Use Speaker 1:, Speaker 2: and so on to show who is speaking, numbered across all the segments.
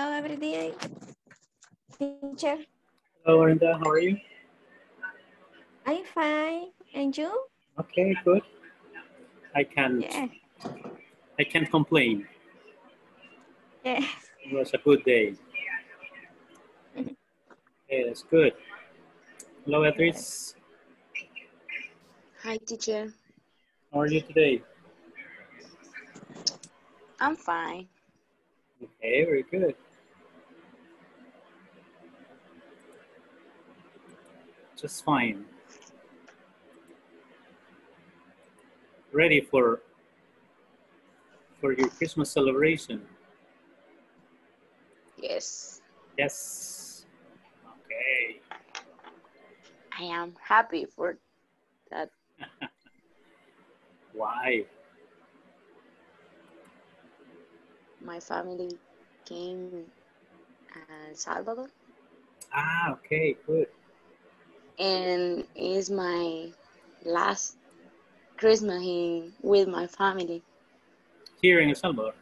Speaker 1: Hello, every day. Teacher,
Speaker 2: Hello, Linda. How are you?
Speaker 1: I'm fine. And you?
Speaker 2: Okay, good. I can't.
Speaker 1: Yeah.
Speaker 2: I can't complain.
Speaker 1: Yeah.
Speaker 2: It was a good day. Mm-hmm. Okay, that's good. Hello, Beatrice.
Speaker 3: Hi, teacher.
Speaker 2: How are you today?
Speaker 3: I'm fine.
Speaker 2: Okay, very good. Just fine. Ready for for your Christmas celebration?
Speaker 3: Yes,
Speaker 2: Yes. Okay.
Speaker 3: I am happy for that.
Speaker 2: Why?
Speaker 3: My family came El Salvador,
Speaker 2: Ah, okay, good.
Speaker 3: And it's my last Christmas in, with my family.
Speaker 2: Here in El Salvador.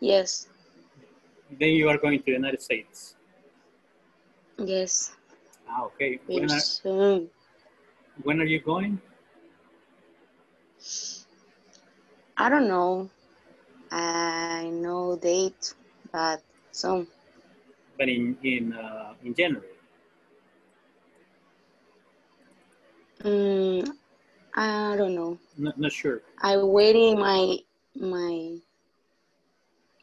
Speaker 3: Yes,
Speaker 2: Then you are going to the United States.
Speaker 3: yes,
Speaker 2: Ah, okay. When are,
Speaker 3: soon.
Speaker 2: when are you going?
Speaker 3: I don't know. I know date, but soon.
Speaker 2: But in in uh, in January.
Speaker 3: Mm, I don't know.
Speaker 2: Not, not sure.
Speaker 3: I'm waiting my my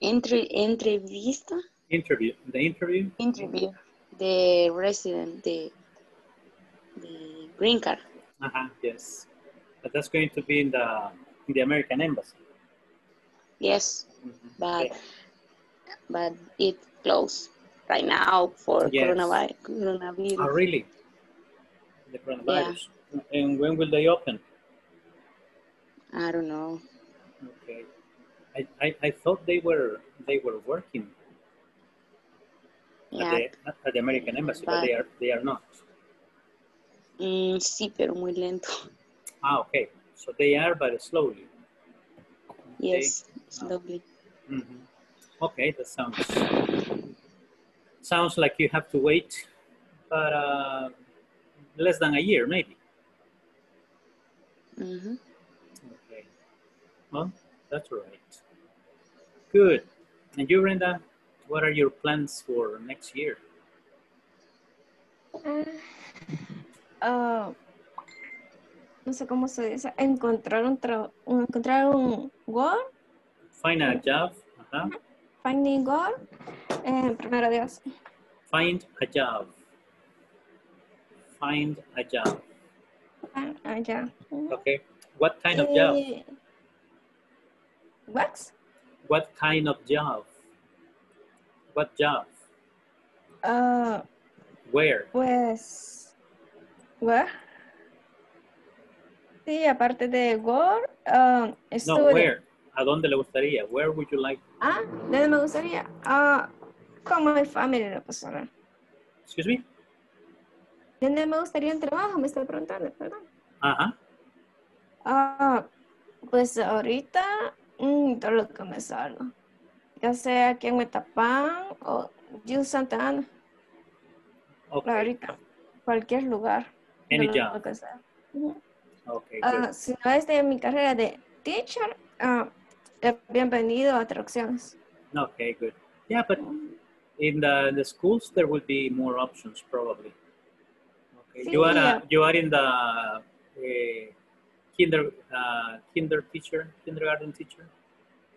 Speaker 3: entry entrevista
Speaker 2: Interview. The interview.
Speaker 3: interview the resident the the green card.
Speaker 2: Uh-huh, yes. But that's going to be in the in the American embassy.
Speaker 3: Yes,
Speaker 2: Mhm.
Speaker 3: but
Speaker 2: Okay.
Speaker 3: but it closed right now for
Speaker 2: Yes.
Speaker 3: coronavirus.
Speaker 2: Oh, really? The coronavirus. And when will they open?
Speaker 3: I don't know.
Speaker 2: Okay. I, I, I thought they were they were working at, the, at the American embassy, but,
Speaker 3: But-
Speaker 2: they are they are not.
Speaker 3: mm, sí, pero muy lento.
Speaker 2: Ah, okay. So they are, but slowly. Okay.
Speaker 3: Yes, slowly.
Speaker 2: Mhm. Okay, that sounds sounds like you have to wait, but uh, less than a year, maybe.
Speaker 3: Hmm
Speaker 2: Okay. Well, that's right. Good. And you, Brenda, what are your plans for next year?
Speaker 1: Ah, no sé cómo se dice. Encontrar un trabajo. Encontrar un goal.
Speaker 2: Find a job. Uh-huh.
Speaker 1: Finding goal. Eh, primero Dios.
Speaker 2: Find a job. Find a job.
Speaker 1: Ah, ah, ya. Ujú.
Speaker 2: Okay. What kind of job?
Speaker 1: Eh, Wax.
Speaker 2: What kind of job? What job?
Speaker 1: Ah,
Speaker 2: Where?
Speaker 1: pues. Where? Sí, aparte de goal. ah,
Speaker 2: No, where? ¿A dónde le gustaría? Where would you like?
Speaker 1: Ah, ¿dónde me gustaría? Ah, con mi familia, persona.
Speaker 2: Excuse me?
Speaker 1: ¿Dónde me gustaría el trabajo? Me está preguntando, perdón.
Speaker 2: Ajá.
Speaker 1: Ah, pues ahorita, mm, todo lo que me salga. Ya sea aquí en Metapán o Gil Santa Ana,
Speaker 2: Okay.
Speaker 1: ahorita, cualquier lugar.
Speaker 2: Any
Speaker 1: de lo
Speaker 2: job.
Speaker 1: que sea.
Speaker 2: Okay, good.
Speaker 1: si no es de mi carrera de teacher, eh, bienvenido a atracciones.
Speaker 2: Okay, good. Yeah, but in the, the schools there will be more options probably. You are a, you are in the uh, kinder uh, kinder teacher, kindergarten teacher.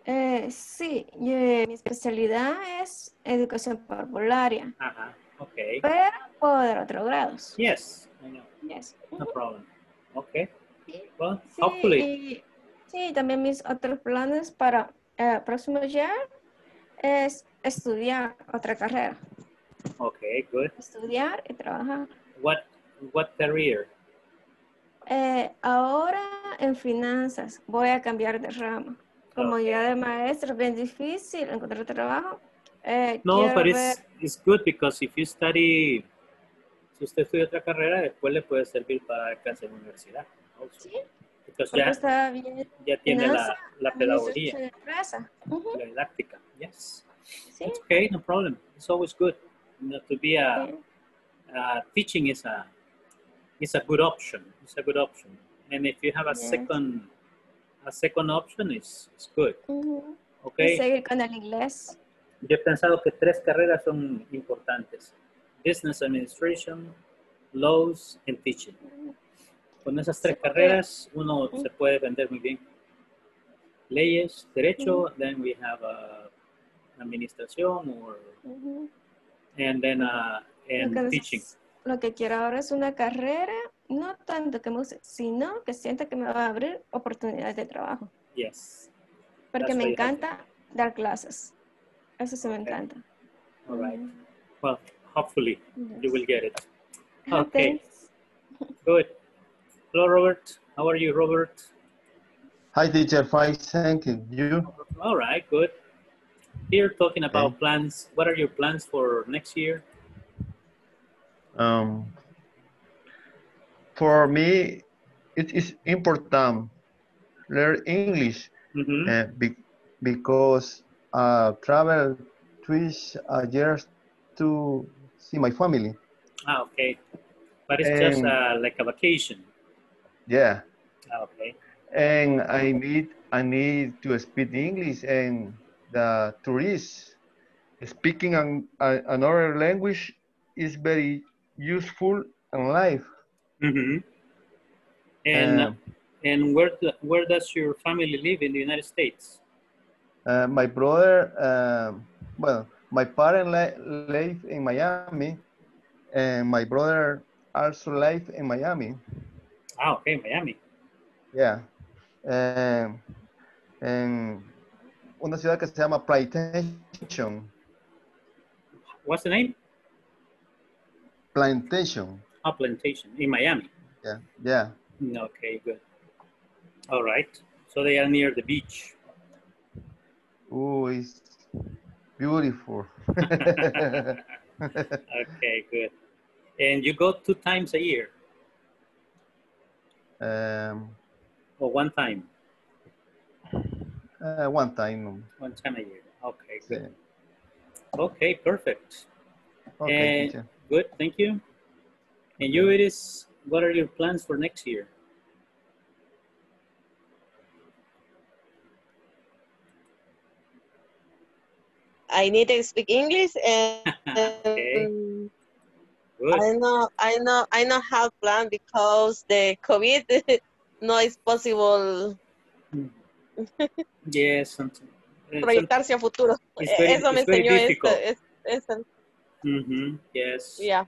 Speaker 1: Eh, sí, y, eh, mi especialidad es educación parvularia,
Speaker 2: Ajá. Okay.
Speaker 1: pero puedo dar otros grados.
Speaker 2: Yes, I know.
Speaker 1: Yes.
Speaker 2: No problem. Okay.
Speaker 1: Sí.
Speaker 2: Well,
Speaker 1: Sí,
Speaker 2: hopefully.
Speaker 1: y- sí, también mis otros planes para el próximo año es estudiar otra carrera.
Speaker 2: Okay, good.
Speaker 1: Estudiar y trabajar.
Speaker 2: What what career?
Speaker 1: Eh, ahora en finanzas voy a cambiar de rama. Como ya de maestro es bien difícil encontrar trabajo. eh,
Speaker 2: No, but
Speaker 1: ver-
Speaker 2: it's it's good because if you study, si usted estudia otra carrera, después le puede servir para en la universidad. also.
Speaker 1: Sí. Porque
Speaker 2: ya,
Speaker 1: está bien.
Speaker 2: ya tiene la,
Speaker 1: finanzas,
Speaker 2: la pedagogía,
Speaker 1: de empresa. Ujú,
Speaker 2: la didáctica. Yes.
Speaker 1: Sí.
Speaker 2: It's okay, no problem. It's always good you know, to be a,
Speaker 1: sí.
Speaker 2: uh, teaching is a is a good option. It's a good option. And if you have a
Speaker 1: Yes.
Speaker 2: second a second option, is it's good. Mm-hmm.
Speaker 1: Ujú. Y
Speaker 2: Okay.
Speaker 1: seguir con el inglés.
Speaker 2: Yo he pensado que tres carreras son importantes: business administration, laws, and teaching. Mm-hmm. Con esas tres carreras uno mm-hmm. se puede vender muy bien. Leyes, derecho, then we have uh, administración or and then uh, and teaching.
Speaker 1: Lo que quiero ahora es una carrera, no tanto que me guste, sino que sienta que me va a abrir oportunidades de trabajo.
Speaker 2: Yes.
Speaker 1: Porque
Speaker 2: That's
Speaker 1: me encanta dar clases. Eso sí me
Speaker 2: Okay.
Speaker 1: encanta.
Speaker 2: All right. Well, hopefully you will get it. Okay. Good. Hello, Robert. How are you, Robert?
Speaker 4: Hi, teacher. Fine, thank you. You?
Speaker 2: All right, good. Here talking about
Speaker 4: Okay.
Speaker 2: plans. What are your plans for next year?
Speaker 4: Um, for me, it is important learn English
Speaker 2: Mhm.
Speaker 4: uh, be, because I travel twice a year to see my family.
Speaker 2: Ah, okay. But it's just
Speaker 4: Um,
Speaker 2: uh, like a vacation.
Speaker 4: Yeah,
Speaker 2: Ah, okay.
Speaker 4: and I need I need to speak English and the tourists speaking an, a, another language is very useful in life.
Speaker 2: Mm-hmm. And and where do, where does your family live in the United States?
Speaker 4: Uh, my brother, um, well, my parents li- live in Miami, and my brother also live in Miami.
Speaker 2: Ah, okay, Miami.
Speaker 4: Yeah. Um, en una ciudad que se llama Plantation.
Speaker 2: What's the name?
Speaker 4: Plantation.
Speaker 2: A Plantation in Miami.
Speaker 4: Yeah. Yeah.
Speaker 2: Mm, Okay, good. All right. So they are near the beach.
Speaker 4: Oh, it's beautiful.
Speaker 2: Okay, good. And you go two times a year
Speaker 4: um,
Speaker 2: or one time?
Speaker 4: uh, one time.
Speaker 2: One time a year. Okay, good. Okay, perfect.
Speaker 4: Okay.
Speaker 2: And-. Good, thank you. And you, it is, what are your plans for next year?
Speaker 5: I need to speak English and
Speaker 2: Okay,
Speaker 5: um. I know I know I know how plan because the COVID no es possible
Speaker 2: Yes, something.
Speaker 5: proyectarse a futuro.
Speaker 2: it's very-
Speaker 5: Eso me enseñó esto. Es, es,
Speaker 2: Mhm, yes.
Speaker 5: yeah.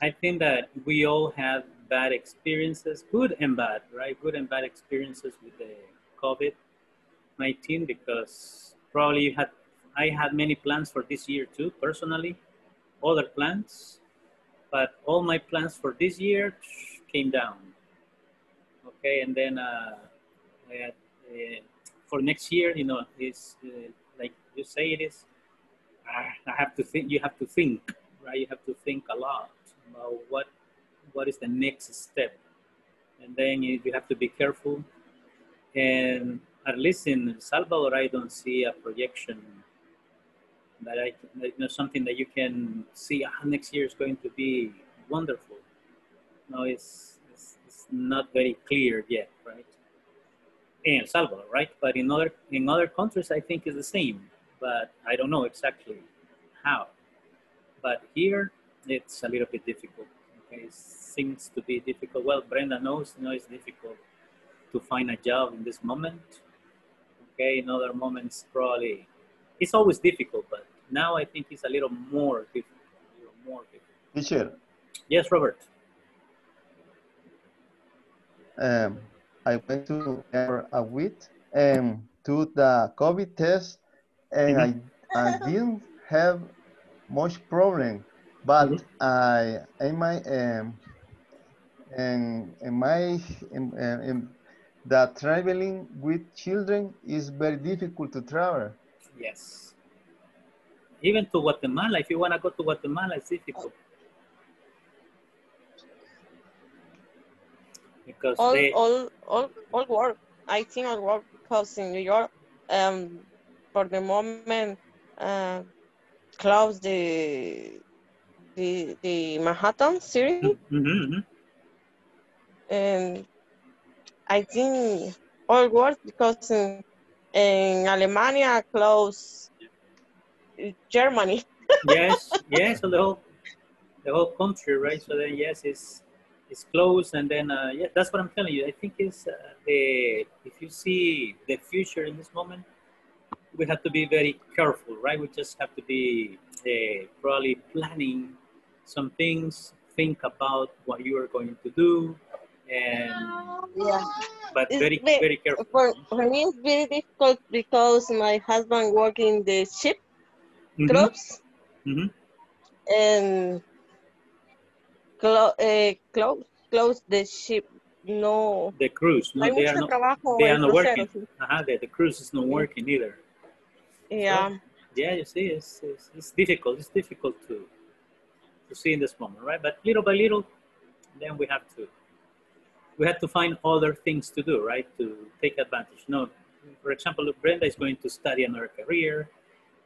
Speaker 2: I think that we all have bad experiences, good and bad, right? Good and bad experiences with the COVID 19 because probably you had, I had many plans for this year too, personally, other plans, but all my plans for this year came down. Okay, and then uh, uh, uh, for next year, you know, is uh, like you say it is. I have to think. You have to think, right? You have to think a lot about what what is the next step, and then you, you have to be careful. And at least in Salvador, I don't see a projection that I that, you know something that you can see. Ah, next year is going to be wonderful. No, it's, it's it's not very clear yet, right? In El Salvador, right? But in other in other countries, I think it's the same but I don't know exactly how. But here, it's a little bit difficult. Okay, it seems to be difficult. Well, Brenda knows, you know, it's difficult to find a job in this moment. Okay, in other moments, probably it's always difficult, but now I think it's a little more difficult. A little more difficult.
Speaker 4: Teacher,
Speaker 2: Yes, Robert.
Speaker 4: um, I went to a week and took the COVID test, and I, I didn't have much problem, but
Speaker 2: Mhm.
Speaker 4: I in my um, and in my in, in, the traveling with children is very difficult to travel.
Speaker 2: Yes. Even to Guatemala, if you want to go to Guatemala, it's difficult. because
Speaker 5: all,
Speaker 2: they
Speaker 5: all, all, all work. I think all work because in New York, um, for the moment, uh, close the the the Manhattan City,
Speaker 2: Mhm, mhm.
Speaker 5: and I think all works because in, in Alemania close Germany.
Speaker 2: yes, yes, so the whole the whole country, right? So then yes, it's it's close, and then uh, yeah, that's what I'm telling you. I think is uh, the if you see the future in this moment, we have to be very careful, right? We just have to be uh, probably planning some things, think about what you are going to do, and
Speaker 5: Yeah.
Speaker 2: but
Speaker 5: It's
Speaker 2: very
Speaker 5: ve-
Speaker 2: very careful.
Speaker 5: For, for me, it's very difficult because my husband work in the ship
Speaker 2: Mhm,
Speaker 5: clubs
Speaker 2: mhm.
Speaker 5: and clo- uh, close close the ship. No,
Speaker 2: The cruise, no, they are not. They are not working.
Speaker 5: cruceros.
Speaker 2: Uh-huh, the, the cruise is not working either.
Speaker 5: Yeah.
Speaker 2: yeah, you see, it's, it's, it's difficult. It's difficult to to see in this moment, right? But little by little, then we have to we have to find other things to do, right? To take advantage. No, for example, look, Brenda is going to study another career.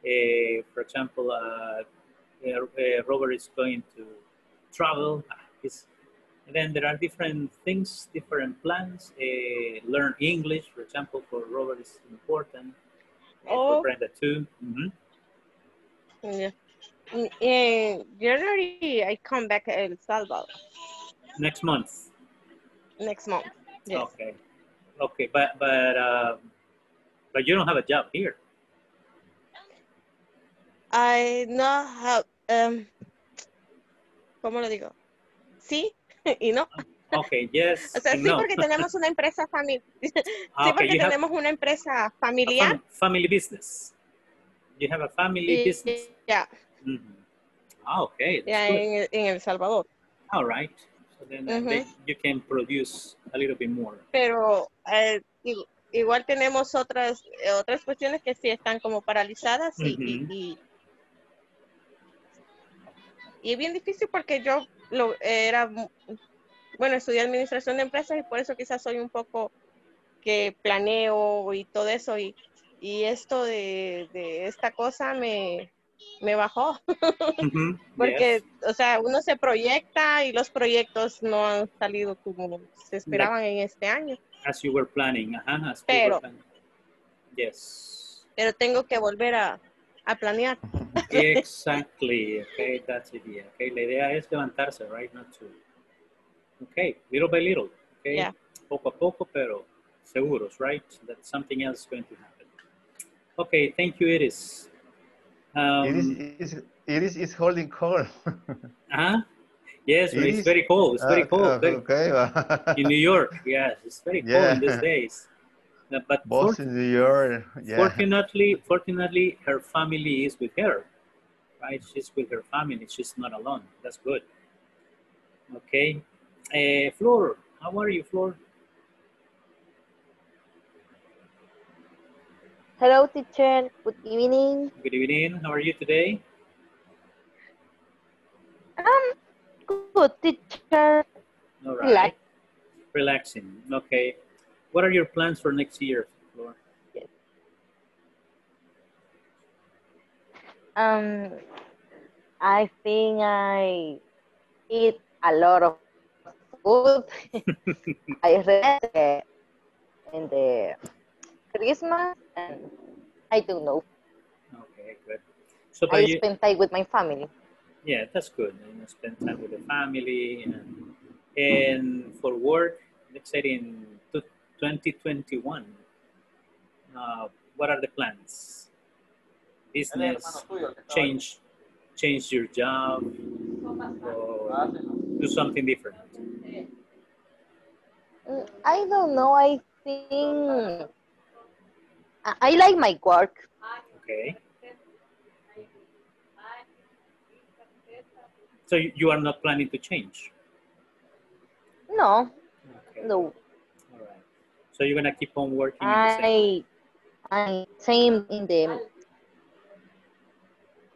Speaker 2: Uh, for example, uh, uh, Robert is going to travel. Ah, He's, and then there are different things, different plans. Uh, learn English, for example, for Robert is important.
Speaker 5: Oh.
Speaker 2: For Brenda too. hmm
Speaker 5: Yeah. In, in January, I come back to El Salvador
Speaker 2: Next month.
Speaker 5: next month. Yes.
Speaker 2: Okay. Okay, but but uh, but you don't have a job here.
Speaker 5: I know how. Um, ¿Cómo lo digo? Sí y no.
Speaker 2: Okay, yes.
Speaker 5: O sea, sí
Speaker 2: no.
Speaker 5: porque tenemos una empresa familiar. Sí
Speaker 2: Ah, okay,
Speaker 5: porque
Speaker 2: you have
Speaker 5: tenemos una empresa familiar.
Speaker 2: fam- family business. You have a family
Speaker 5: y-
Speaker 2: business.
Speaker 5: Ya,
Speaker 2: Mhm. Ah, okay. Good.
Speaker 5: en, en El Salvador.
Speaker 2: All right. So then uh, they- you can produce a little bit more.
Speaker 5: Pero eh, igual tenemos otras eh, otras cuestiones que sí están como paralizadas y, y- y, y es bien difícil porque yo lo era bueno estudié administración de empresas y por eso quizás soy un poco que planeo y todo eso y, y esto de, de esta cosa me, me bajó
Speaker 2: Mhm.
Speaker 5: porque
Speaker 2: Yes.
Speaker 5: o sea uno se proyecta y los proyectos no han salido como se esperaban en este año
Speaker 2: As you were planning. As you were
Speaker 5: Pero-
Speaker 2: planning. Yes.
Speaker 5: pero tengo que volver a, a planear.
Speaker 2: Exactly. Okay, that's it. Yeah. Okay, la idea es levantarse, right? Not to. Okay, little by little. Okay,
Speaker 5: Yeah.
Speaker 2: poco a poco, pero seguros, right? That something else is going to happen. Okay, thank you, Iris. Um,
Speaker 4: It is, it is, it is, it's holding cold.
Speaker 2: uh-huh. Yes,
Speaker 4: It
Speaker 2: it's very cold. It's very
Speaker 4: Ah,
Speaker 2: cold. very-
Speaker 4: okay.
Speaker 2: in New York, yes, it's very cold
Speaker 4: Yeah.
Speaker 2: in these days. Uh, But for-
Speaker 4: Boston, New York. Yeah.
Speaker 2: fortunately, fortunately, her family is with her, right? She's with her family. She's not alone. That's good. Okay. Uh, Flor, how are you, Flor?
Speaker 6: Hello, teacher. Good evening.
Speaker 2: Good evening. How are you today?
Speaker 6: Um, good, teacher.
Speaker 2: All right.
Speaker 6: Relax.
Speaker 2: Relaxing. Okay. What are your plans for next year, Flor?
Speaker 6: Um, I think I eat a lot of food. I read uh, in the Christmas, and I don't know.
Speaker 2: Okay, good. So,
Speaker 6: I
Speaker 2: you,
Speaker 6: spend time with my family.
Speaker 2: yeah, that's good. You know, spend time with the family and and for work. Let's say in tw- 2021, uh, what are the plans? Business, change, change your job, or do something different.
Speaker 6: I don't know. I think I, I like my work.
Speaker 2: Okay. So you are not planning to change.
Speaker 6: No,
Speaker 2: Okay.
Speaker 6: no.
Speaker 2: All right. So you're gonna keep on working. in the same.
Speaker 6: I I same in the.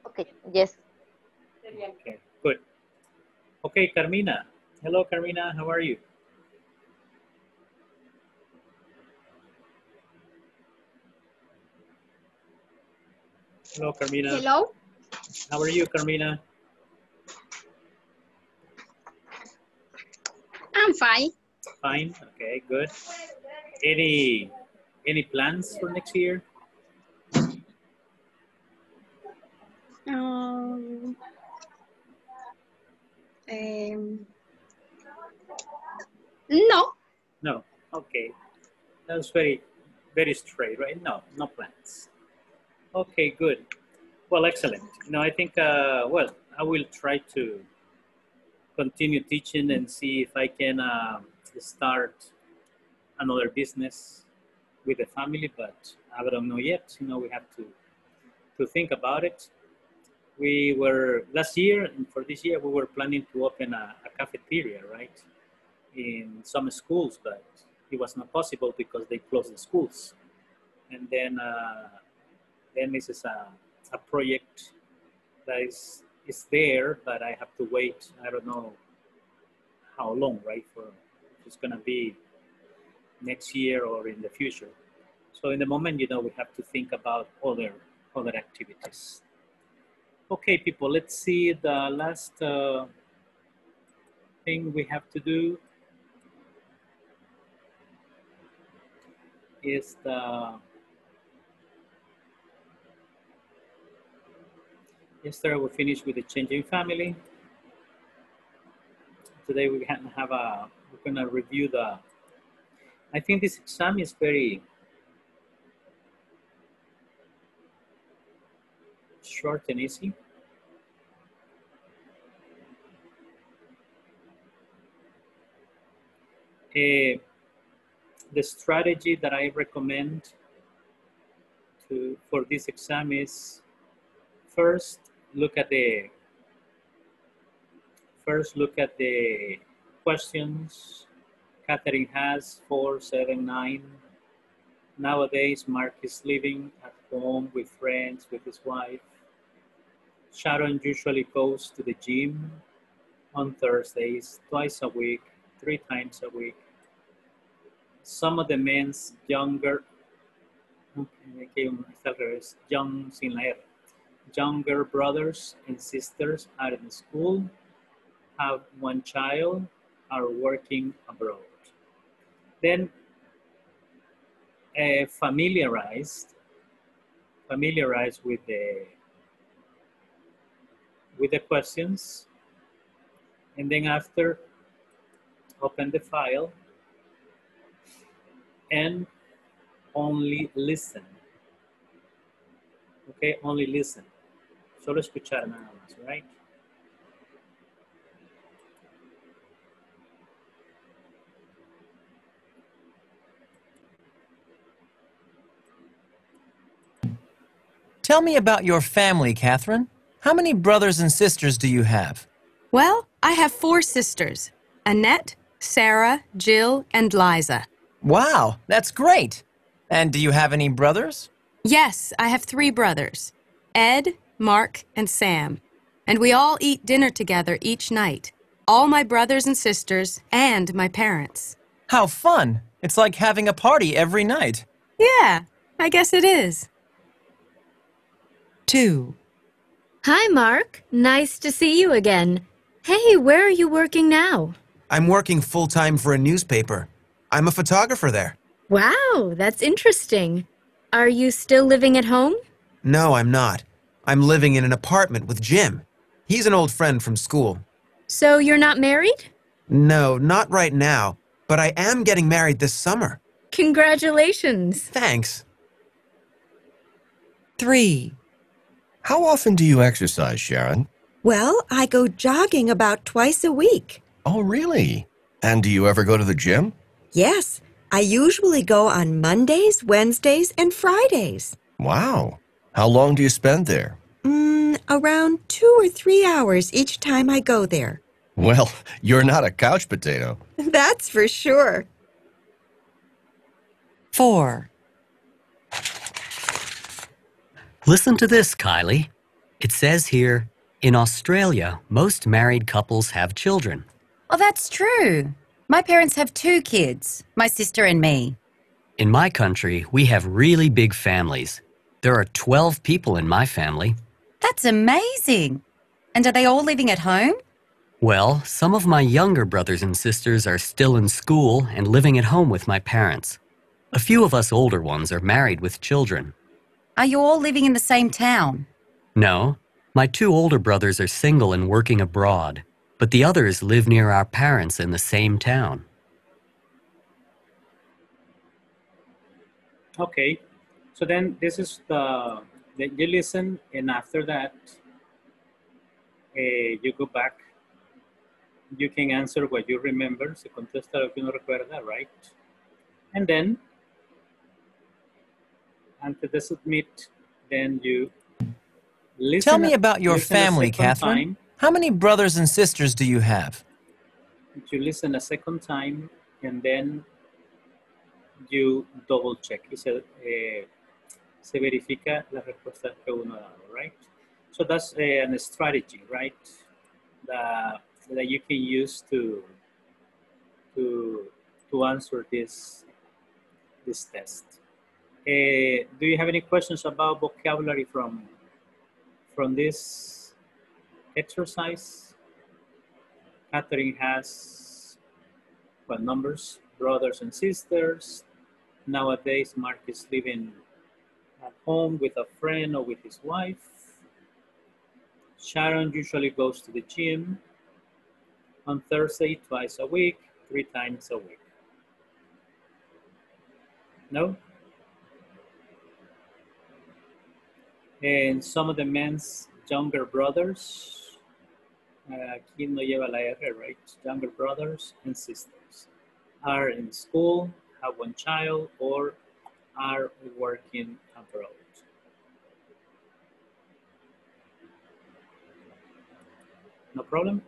Speaker 6: Okay. Yes.
Speaker 2: Okay. Okay, Carmina. Hello, Carmina. How are you? Hello, Carmina.
Speaker 7: Hello.
Speaker 2: How are you, Carmina?
Speaker 7: I'm fine.
Speaker 2: Fine. Okay, good. Any any plans for next year?
Speaker 7: Um, um, no.
Speaker 2: No. Okay. That's very very straight, right? No, no plans. Okay, good. Well, excellent. You know, I think uh, well, I will try to continue teaching and see if I can uh, start another business with the family, but I don't know yet. You know, we have to to think about it. We were last year and for this year we were planning to open a, a cafeteria, right, in some schools, but it was not possible because they closed the schools. And then uh, then this is a, a project that is is there, but I have to wait. I don't know how long, right? For it's gonna be next year or in the future. So in the moment, you know, we have to think about other other activities. Okay, people, let's see the last uh, thing we have to do is the yesterday we finished with the changing family. Today we can have a we're gonna review the I think this exam is very short and easy. Uh, the strategy that I recommend to for this exam is first look at the first look at the questions Catherine has four, seven, nine. Nowadays, Mark is living at home with friends, with his wife. Sharon usually goes to the gym on Thursdays, twice a week, three times a week. Some of the men's younger, young sin younger brothers and sisters are in school, have one child, are working abroad. Then uh, familiarized, familiarized with the with the questions, and then after open the file and only listen. Okay, only listen. Solo escuchar nada más, right?
Speaker 8: Tell me about your family, Catherine. How many brothers and sisters do you have?
Speaker 9: Well, I have four sisters Annette, Sarah, Jill, and Liza.
Speaker 8: Wow, that's great. And do you have any brothers?
Speaker 9: Yes, I have three brothers Ed, Mark, and Sam. And we all eat dinner together each night. All my brothers and sisters, and my parents.
Speaker 8: How fun! It's like having a party every night.
Speaker 9: Yeah, I guess it is.
Speaker 8: 2.
Speaker 10: Hi, Mark. Nice to see you again. Hey, where are you working now?
Speaker 11: I'm working full time for a newspaper. I'm a photographer there.
Speaker 10: Wow, that's interesting. Are you still living at home?
Speaker 11: No, I'm not. I'm living in an apartment with Jim. He's an old friend from school.
Speaker 10: So you're not married?
Speaker 11: No, not right now, but I am getting married this summer.
Speaker 10: Congratulations.
Speaker 11: Thanks.
Speaker 8: 3.
Speaker 12: How often do you exercise, Sharon?
Speaker 13: Well, I go jogging about twice a week.
Speaker 12: Oh, really? And do you ever go to the gym?
Speaker 13: Yes, I usually go on Mondays, Wednesdays, and Fridays.
Speaker 12: Wow. How long do you spend there?
Speaker 13: Mm, around two or three hours each time I go there.
Speaker 12: Well, you're not a couch potato.
Speaker 13: That's for sure.
Speaker 8: 4.
Speaker 14: Listen to this, Kylie. It says here In Australia, most married couples have children.
Speaker 15: Oh, that's true. My parents have two kids, my sister and me.
Speaker 14: In my country, we have really big families. There are 12 people in my family.
Speaker 15: That's amazing. And are they all living at home?
Speaker 14: Well, some of my younger brothers and sisters are still in school and living at home with my parents. A few of us older ones are married with children.
Speaker 15: Are you all living in the same town?
Speaker 14: No, my two older brothers are single and working abroad, but the others live near our parents in the same town.
Speaker 2: Okay, so then this is the, the you listen, and after that, uh, you go back. You can answer what you remember. Se contesta lo que uno recuerda, right? And then, antes de submit, then you listen.
Speaker 8: Tell me about your family, Catherine.
Speaker 2: time.
Speaker 8: How many brothers and sisters do you have?
Speaker 2: you listen a second time and then you double check se, eh, se verifica la respuesta que uno ha dado, right? So that's a, a strategy, right? That, that you can use to to to answer this this test. Eh, do you have any questions about vocabulary from from this exercise? Catherine has what numbers? Brothers and sisters. Nowadays, Mark is living at home with a friend or with his wife. Sharon usually goes to the gym on Thursday twice a week, three times a week. No? And some of the men's younger brothers uh, no lleva la R, right? Younger brothers and sisters are in school, have one child, or are working abroad. No problem?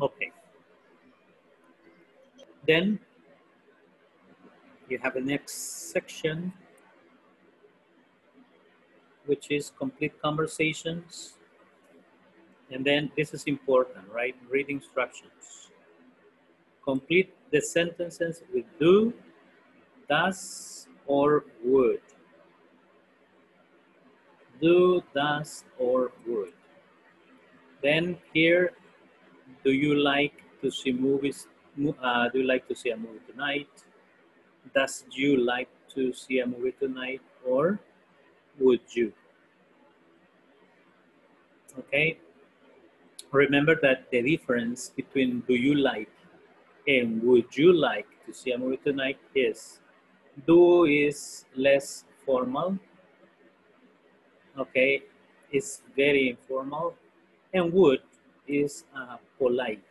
Speaker 2: Okay. Then you have the next section, which is complete conversations. And then this is important, right? Read instructions. Complete the sentences with do, does, or would. Do, does, or would. Then here, do you like to see movies Mo- uh, do you like to see a movie tonight? Does you like to see a movie tonight or would you? Okay. Remember that the difference between do you like and would you like to see a movie tonight is do is less formal. Okay. It's very informal. And would is uh, polite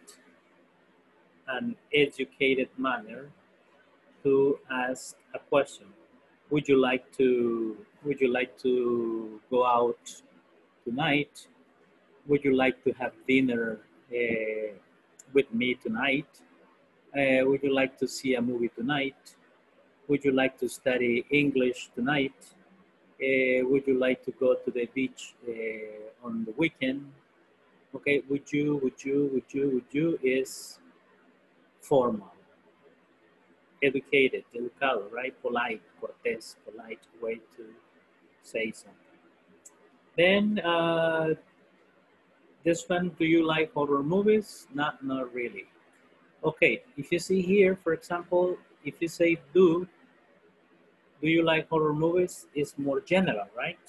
Speaker 2: an educated manner to ask a question. Would you like to would you like to go out tonight? Would you like to have dinner uh, with me tonight? Uh, would you like to see a movie tonight? Would you like to study English tonight? Uh, would you like to go to the beach on the weekend? Okay, would you, would you, would you, would you is formal, educated, educado, right? Polite, cortés, polite way to say something. Then uh, this one, do you like horror movies? Not, not really. Okay, if you see here, for example, if you say do, do you like horror movies? It's more general, right?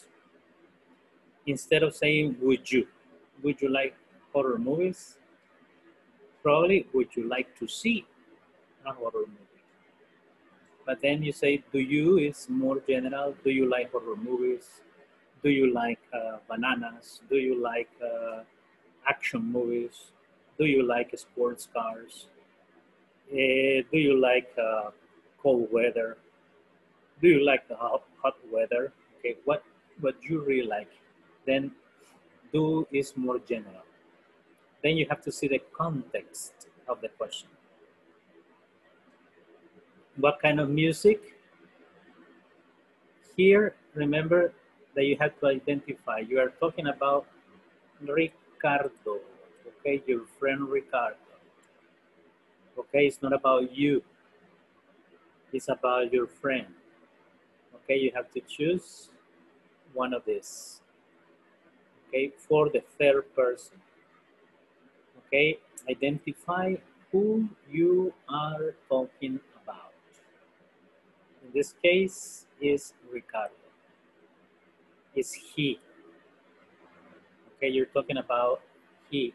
Speaker 2: Instead of saying would you, would you like horror movies? Probably would you like to see a horror movie? But then you say do you is more general. Do you like horror movies? Do you like uh, bananas? Do you like uh, action movies? Do you like sports cars? Uh, do you like uh, cold weather? Do you like the hot, hot weather? Okay, what what you really like? Then do is more general. Then you have to see the context of the question. What kind of music? Here, remember that you have to identify. You are talking about Ricardo. Okay, your friend Ricardo. Okay, it's not about you. It's about your friend. Okay, you have to choose one of these. Okay, for the third person. Okay, identify who you are talking about. In this case, is Ricardo. Is he. Okay, you're talking about he.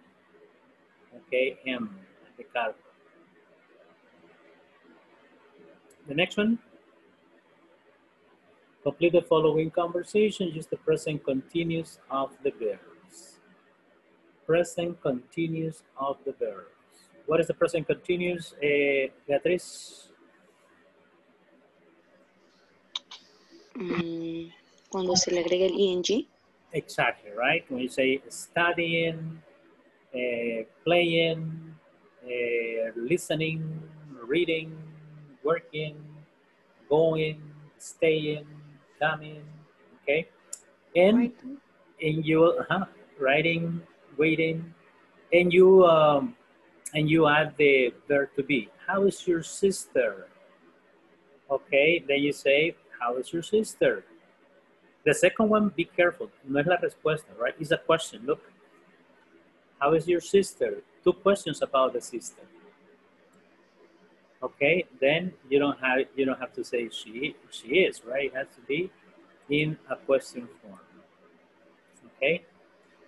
Speaker 2: Okay, him, Ricardo. The next one. Complete the following conversation. Use the present continuous of the verbs. Present continuous of the verbs. What is the present continuous, eh, Beatriz?
Speaker 3: Mm, cuando se le agrega el ing.
Speaker 2: Exactly, right? When you say studying, uh, playing, uh, listening, reading, working, going, staying, coming, okay? And, and you, uh writing, waiting, and you, um, and you add the verb to be. How is your sister? Okay, then you say, how is your sister? The second one, be careful. No es la respuesta, right? It's a question. Look, how is your sister? Two questions about the sister. Okay, then you don't have you don't have to say she she is, right? It has to be in a question form. Okay,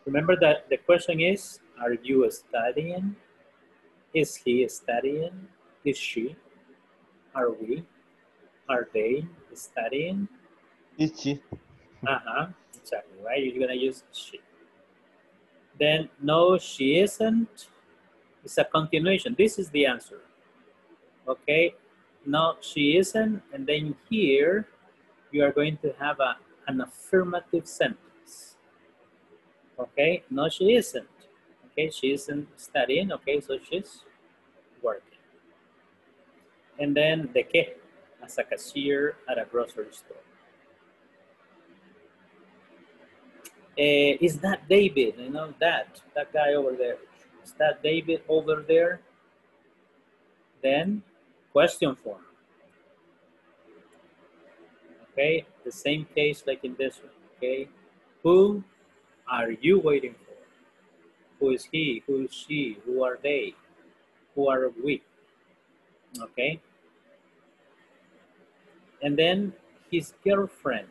Speaker 2: remember that the question is: Are you studying? Is he studying? Is she? Are we? Are they studying?
Speaker 4: Is she?
Speaker 2: Uh-huh, exactly, right? You're gonna use she. Then, no, she isn't. It's a continuation. This is the answer. Okay, no, she isn't. And then here, you are going to have a, an affirmative sentence. Okay, no, she isn't. Okay, she isn't studying. Okay, so she's working. And then the que, as a cashier at a grocery store. Uh, is that David? You know that that guy over there. Is that David over there? Then question form. Okay, the same case like in this one. Okay, who are you waiting for? Who is he? Who is she? Who are they? Who are we? Okay. And then his girlfriend,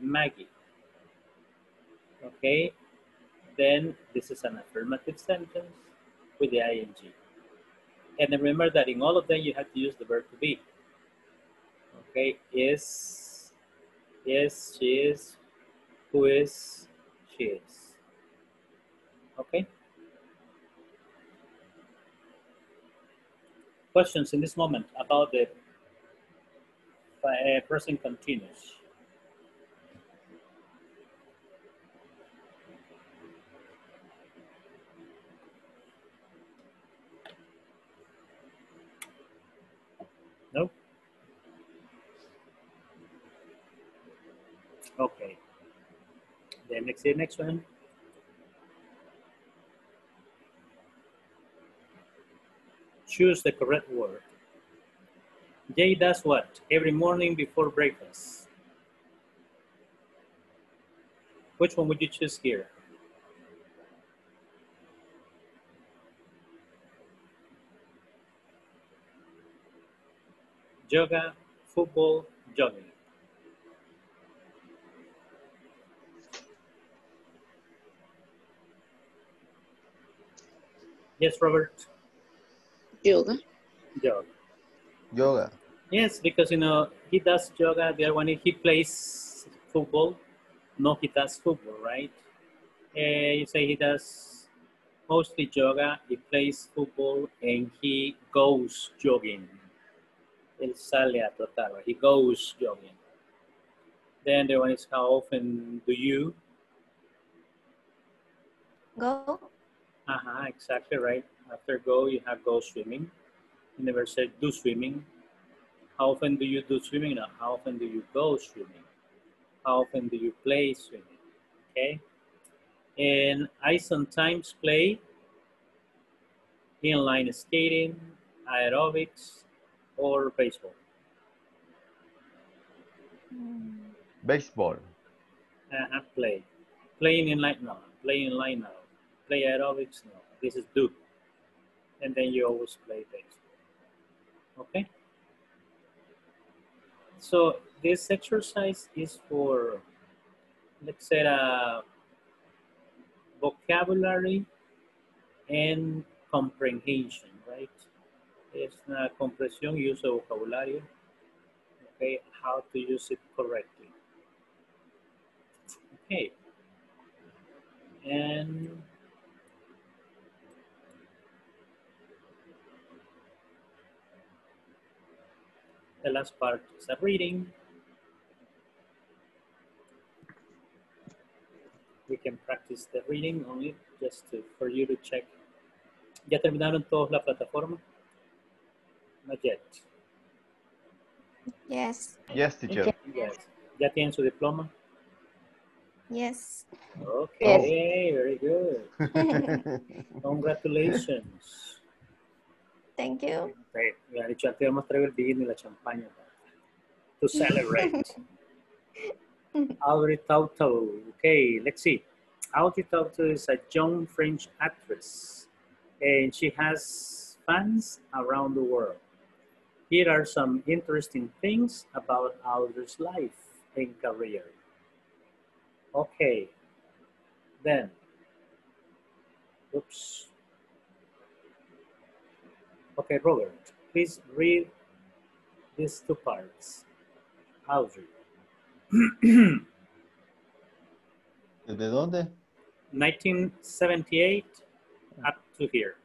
Speaker 2: Maggie. Okay. Then this is an affirmative sentence with the ing. And remember that in all of them you have to use the verb to be. Okay, is, is, she is, who is, she. Okay. Questions in this moment about the uh, present continuous. No? Okay. Next, next one. Choose the correct word. Jay does what? Every morning before breakfast. Which one would you choose here? Yoga, football, jogging. Yes, Robert.
Speaker 3: Yoga.
Speaker 2: Yoga.
Speaker 4: Yoga.
Speaker 2: Yes, because you know he does yoga. The other one he plays football. No, he does football, right? Uh, you say he does mostly yoga. He plays football and he goes jogging. Él sale a trotar. Right? He goes jogging. Then the one is how often do you?
Speaker 1: Go.
Speaker 2: Uh huh. Exactly right. After go, you have go swimming. You never said do swimming. How often do you do swimming? now? how often do you go swimming? How often do you play swimming? Okay. And I sometimes play inline skating, aerobics, or baseball.
Speaker 4: Baseball.
Speaker 2: Uh, play. Playing inline, no. Playing inline, no. Play aerobics, no. This is do. And then you always play baseball. Okay? So this exercise is for, let's say, uh, vocabulary and comprehension, right? Es una comprensión y uso de vocabulario. Okay, how to use it correctly. Okay. And the last part is a reading. We can practice the reading only just to, for you to check. ¿Ya terminaron todos la plataforma? Not yet.
Speaker 1: Yes.
Speaker 4: Yes, teacher.
Speaker 2: Yes. ¿Ya tienen su diploma?
Speaker 1: Yes.
Speaker 2: Okay, yes. very good. Congratulations.
Speaker 1: Thank you.
Speaker 2: Me ha dicho antes vamos a traer el vino y la champaña to celebrate. Audrey Tautou. Okay, let's see. Audrey Tautou is a young French actress and she has fans around the world. Here are some interesting things about Audrey's life and career. Okay, then, oops. Okay, Robert, please read these two parts. Audrey.
Speaker 4: ¿Desde dónde?
Speaker 2: 1978 up to here.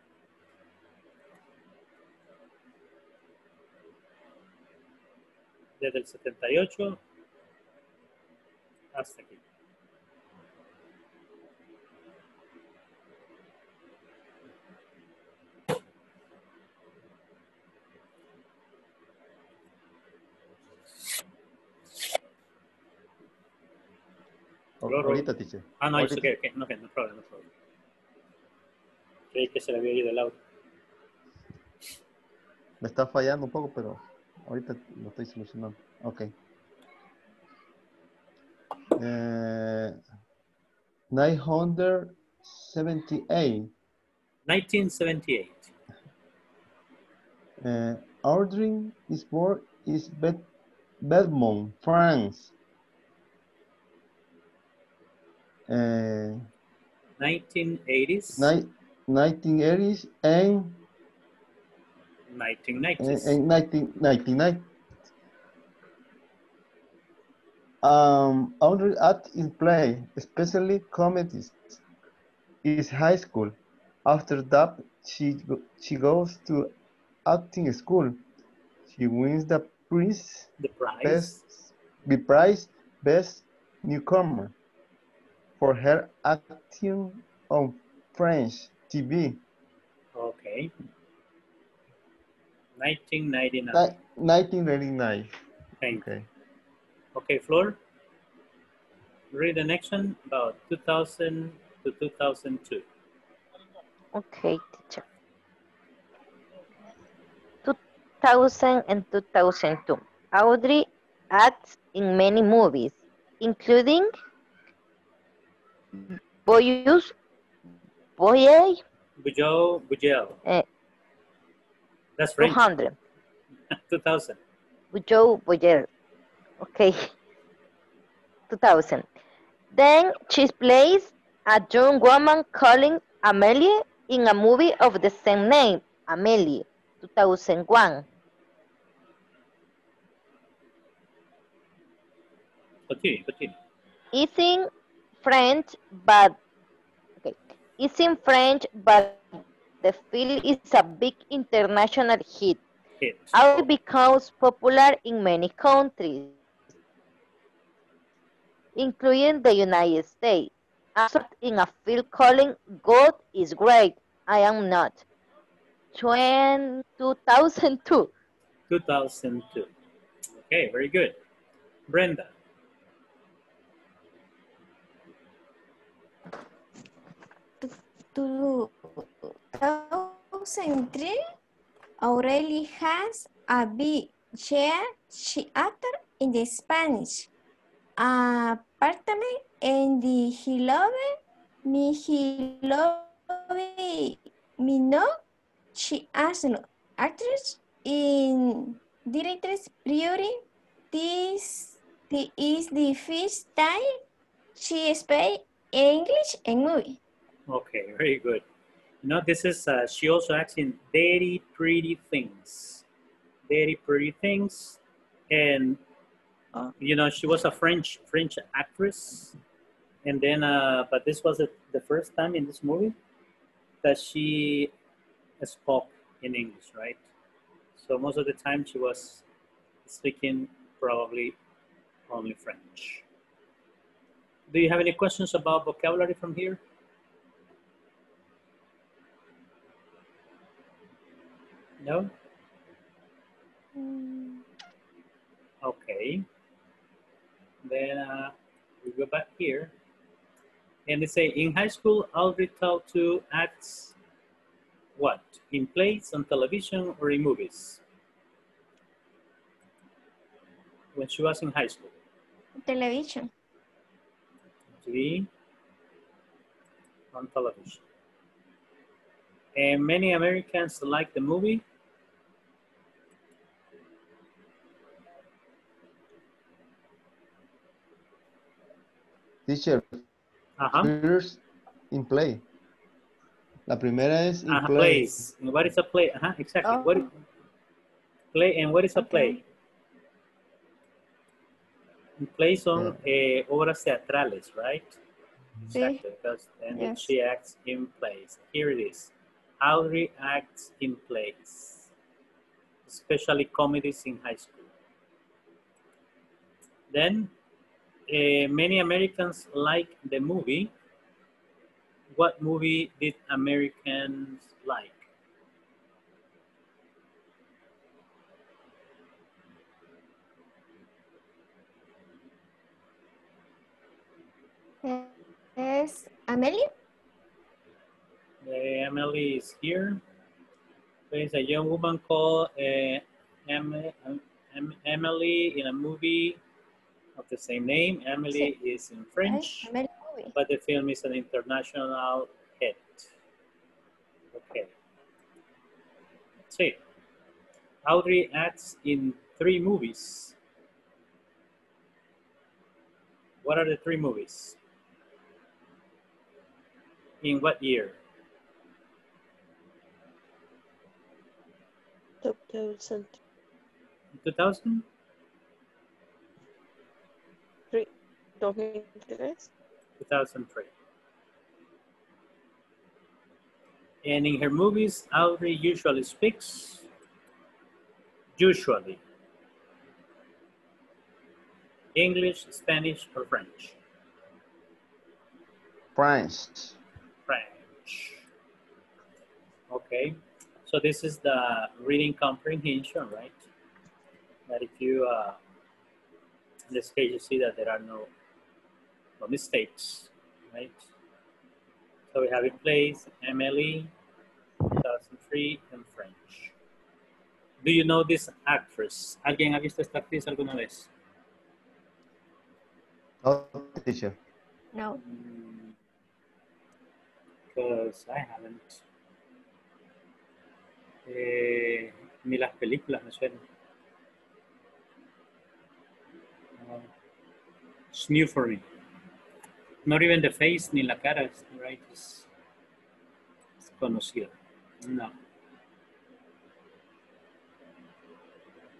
Speaker 2: Desde el 78 hasta aquí. Loro.
Speaker 4: Ahorita, teacher.
Speaker 2: Ah, no,
Speaker 4: Ahorita.
Speaker 2: okay, okay, no, okay, no problem, no problem. Creí que se le había ido el audio.
Speaker 4: Me está fallando un poco, pero ahorita lo estoy solucionando. Ok. Eh, 978.
Speaker 2: 1978.
Speaker 4: Uh, Audrey is born is Bed Belmont, France. Uh,
Speaker 2: 1980s,
Speaker 4: ni- 1980s and, and,
Speaker 2: 1990s.
Speaker 4: and 1999. Um, Audrey in play, especially comedies. Is high school. After that, she she goes to acting school. She wins the prize
Speaker 2: the prize.
Speaker 4: best the prize best newcomer for her acting on French TV.
Speaker 2: Okay. 1999.
Speaker 4: Ni- 1999.
Speaker 2: Thank
Speaker 4: Okay.
Speaker 2: Okay, Flor. Read the next one about 2000 to 2002.
Speaker 6: Okay, teacher. 2000 and 2002. Audrey acts in many movies, including Boyus, Boye,
Speaker 2: Bujo, Bujel.
Speaker 6: eh,
Speaker 2: That's French.
Speaker 6: 200.
Speaker 2: 2000.
Speaker 6: Joe Boyer. Okay. 2000. Then she plays a young woman calling Amelie in a movie of the same name, Amelie, 2001.
Speaker 2: Continue, continue.
Speaker 6: In French, but okay. It's in French, but the film is a big international hit. Audrey becomes popular in many countries, including the United States. Acted in a film calling God is Great, I Am Not. 20, 2002.
Speaker 2: 2002. Okay, very good. Brenda.
Speaker 1: 2003, Aurelie has a big chair theater in the Spanish apartment and the he love me he love me no she asno actress in director's priority this the, is the first time she speaks English in movie.
Speaker 2: Okay, very good. You know, this is, uh, she also acts in Very Pretty Things. Very Pretty Things. And, uh, you know, she was a French French actress. And then, uh, but this was the, the first time in this movie that she spoke in English, right? So most of the time she was speaking probably only French. Do you have any questions about vocabulary from here? No? Okay. Then uh, we go back here. And they say, in high school, Audrey taught to act what? In plays, on television, or in movies? When she was in high school.
Speaker 1: Television.
Speaker 2: TV, on television. And many Americans like the movie.
Speaker 4: Teacher,
Speaker 2: Ajá.
Speaker 4: first in play. La primera es in
Speaker 2: Ajá,
Speaker 4: play.
Speaker 2: plays. What is a play? Ajá, exactly. What is, play and what is a play? Plays son eh, obras teatrales, right?
Speaker 1: Sí.
Speaker 2: Exactly, because then
Speaker 1: Yes.
Speaker 2: she acts in plays. Here it is. Audrey acts in plays, especially comedies in high school. Then, eh, many Americans like the movie. What movie did Americans like?
Speaker 1: Es Amelie.
Speaker 2: Uh, Emily is here. There's a young woman called uh, em, em, Emily in a movie of the same name. Emily is in French, but the film is an international hit. Okay. Let's see. Audrey acts in three movies. What are the three movies? In what year?
Speaker 5: 2000.
Speaker 2: 2000?
Speaker 5: 2003.
Speaker 2: 2003. And in her movies, Audrey usually speaks, usually, English, Spanish, or French?
Speaker 4: French.
Speaker 2: French. Okay, so this is the reading comprehension, right? That if you, uh, in this case, you see that there are no, no mistakes, right? So we have in place Emily, 2003, and French. Do you know this actress? ¿Alguien ha visto esta actriz alguna vez?
Speaker 4: No, teacher.
Speaker 1: No.
Speaker 2: Because I haven't. Eh, ni las películas me suenan. Uh, it's new for me. Not even the face ni la cara, right? Is, es conocida. No.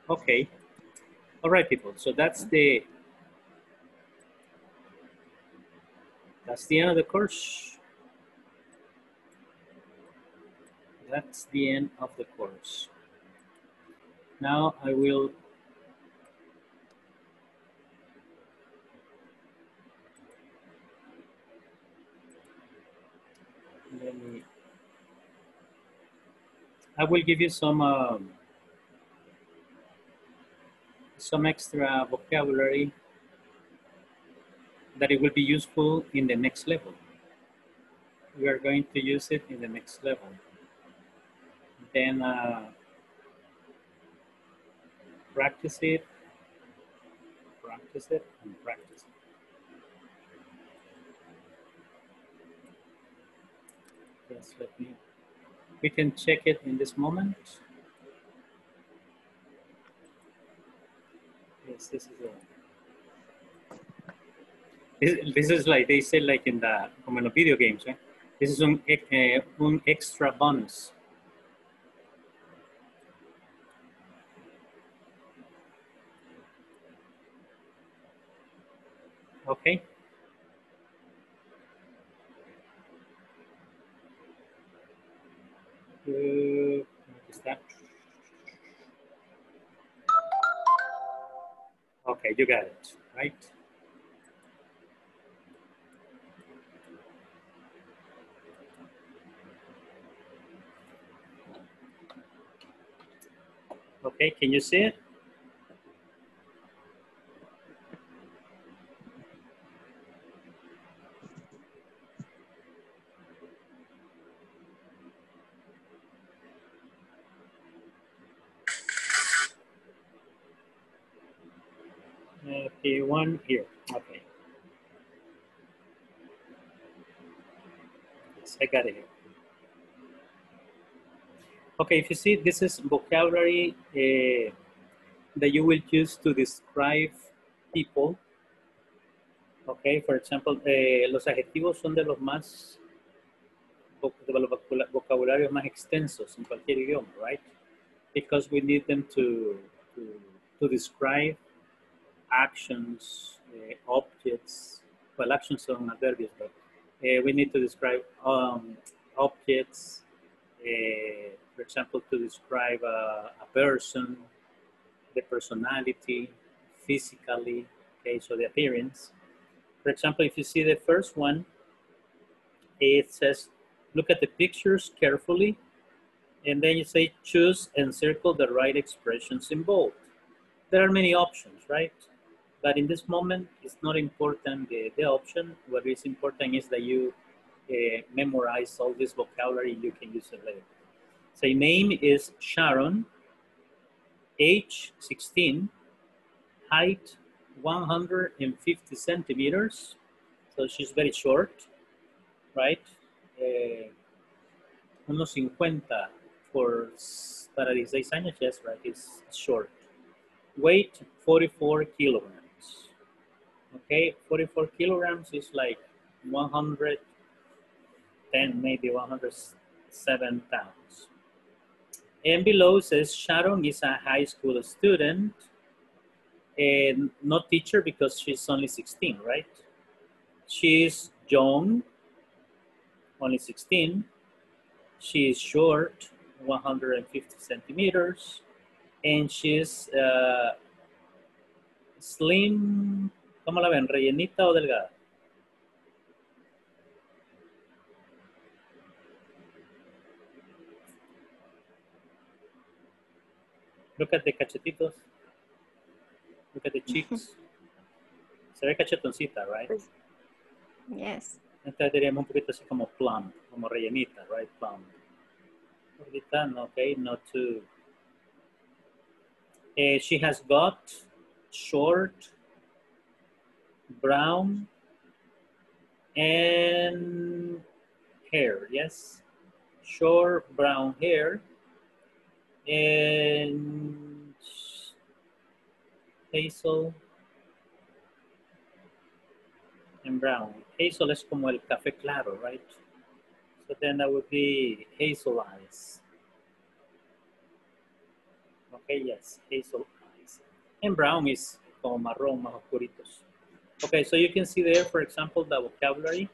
Speaker 2: Okay. All right, people. So that's the that's the end of the course. That's the end of the course. Now I will me I will give you some um, some extra vocabulary that it will be useful in the next level. we are going to use it in the next level. Then uh, practice it, practice it, and practice it. Yes, let me, we can check it in this moment. Yes, this is a, this, this is like, they say like in the, como en los video games, eh? This is un, eh, un extra bonus. Okay. Uh, is that? Okay, you got it, right? Okay, can you see it? Okay, one here. Okay. Yes, I got it here. Okay, if you see, this is vocabulary uh, that you will use to describe people. Okay, for example, eh, los adjetivos son de los más, de los vocabula- vocabularios más extensos en cualquier idioma, right? Because we need them to, to, to describe actions, uh, objects. Well, actions are adverbials, but uh, we need to describe um, objects, uh, for example, to describe a, a person, the personality, physically, okay, so the appearance. For example, if you see the first one, it says, look at the pictures carefully, and then you say choose and circle the right expressions in bold. There are many options, right? But in this moment, it's not important the, the option. What is important is that you uh, memorize all this vocabulary, you can use it later. Say name is Sharon, age 16, height 150 centimeters, so she's very short, right? Eh, unos 50 for, para 16 años, yes, right, is short. Weight 44 kilograms. Okay, 44 kilograms is like 110, maybe 107 pounds. And below says Sharon is a high school student and not teacher because she's only 16, right? She's young, only 16. She is short, 150 centimeters, and she's uh, slim, ¿cómo la ven? ¿Rellenita o delgada? Look at the cachetitos. Look at the cheeks. Se ve cachetoncita, right?
Speaker 1: Yes.
Speaker 2: Entonces diríamos un poquito así como plump, como rellenita, right? Plump. Ahorita, no, okay, not too. Eh, she has got short, brown, and hair, yes? Short brown hair. And hazel and brown. Hazel es como el café claro, right? So then that would be hazel eyes. Okay, yes, hazel. And brown is como marrón, más oscuritos. Okay, so you can see there, for example, the vocabulary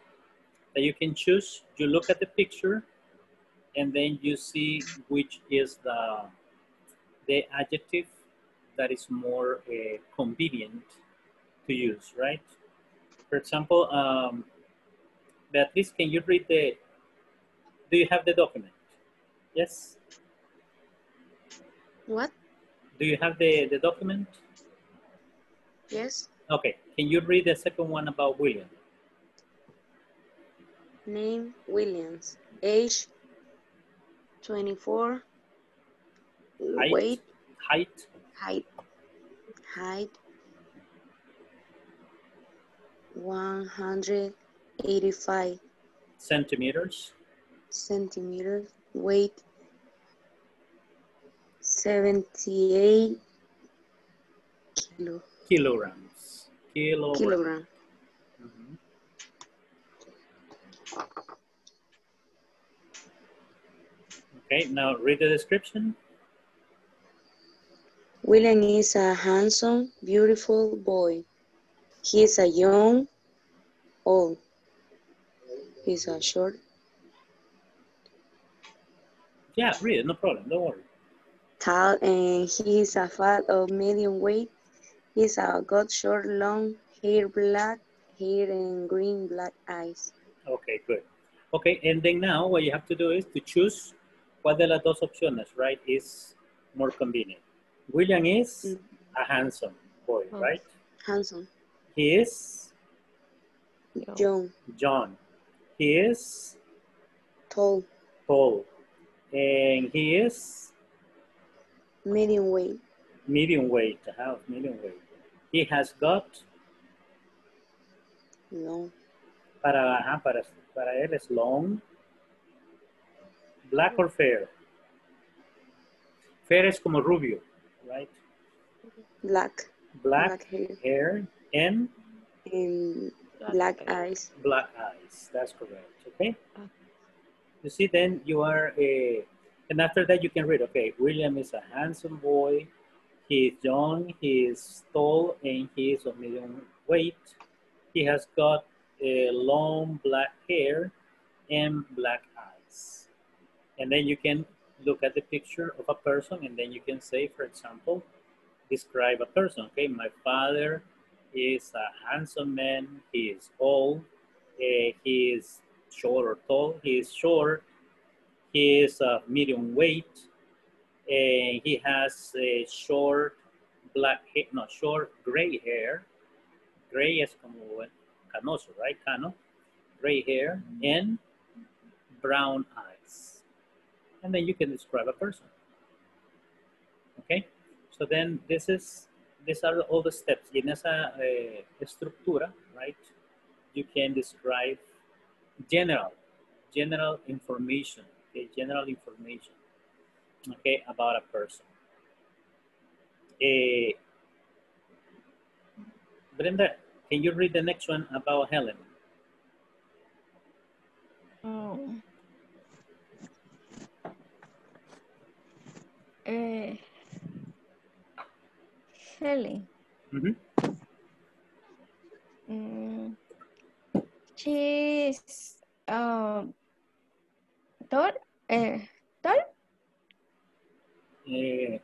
Speaker 2: that you can choose. You look at the picture and then you see which is the, the adjective that is more uh, convenient to use, right? For example, um, Beatriz, can you read the, do you have the document? Yes?
Speaker 3: What?
Speaker 2: Do you have the, the document?
Speaker 3: Yes.
Speaker 2: Okay, can you read the second one about William?
Speaker 3: Name Williams. Age 24.
Speaker 2: Height.
Speaker 3: Weight.
Speaker 2: Height.
Speaker 3: Height. Height. 185
Speaker 2: Centimeters.
Speaker 3: centimeters. Weight. 78 kilo,
Speaker 2: Kilograms. Kilograms.
Speaker 3: kilogram.
Speaker 2: Mhm. Okay, now read the description.
Speaker 3: William is a handsome, beautiful boy. He is a young, old. He's a short,
Speaker 2: Yeah, read it, no problem, don't worry.
Speaker 3: Tall, and he is a fat of medium weight. He's a got short, long hair, black hair, and green black eyes.
Speaker 2: Okay, good. Okay, and then now what you have to do is to choose cuál de las dos opciones, right, is more convenient. William is mm. a handsome boy, oh. right?
Speaker 3: Handsome,
Speaker 2: He is
Speaker 3: John.
Speaker 2: John. He is
Speaker 3: tall,
Speaker 2: tall. And he is
Speaker 3: medium weight,
Speaker 2: medium weight, uh, medium weight. He has got,
Speaker 3: long,
Speaker 2: para, ajá, para, para él es long, black or fair. Fair es como rubio, right?
Speaker 3: black,
Speaker 2: Black,
Speaker 3: Black hair.
Speaker 2: hair and
Speaker 3: and black eyes.
Speaker 2: black eyes. That's correct. Okay. You see, then you are a, and after that you can read. Okay, William is a handsome boy. He is young. He is tall, and he is of medium weight. He has got a long black hair and black eyes. And then you can look at the picture of a person, and then you can say, for example, describe a person. Okay, my father is a handsome man. He is old. Uh, he is short or tall. He is short. He is of medium weight. And he has a short black hair, no, short gray hair. Gray es como canoso, right? Cano. Gray hair and brown eyes. And then you can describe a person. Okay? So then this is, these are all the steps. En esa eh, estructura, right, you can describe general, general information, okay, general information, okay, about a person. Eh, Brenda, can you read the next one about Helen?
Speaker 1: Oh. Eh, Helen.
Speaker 2: Mhm.
Speaker 1: Mm, she's um, Eh, tall.
Speaker 2: Eh,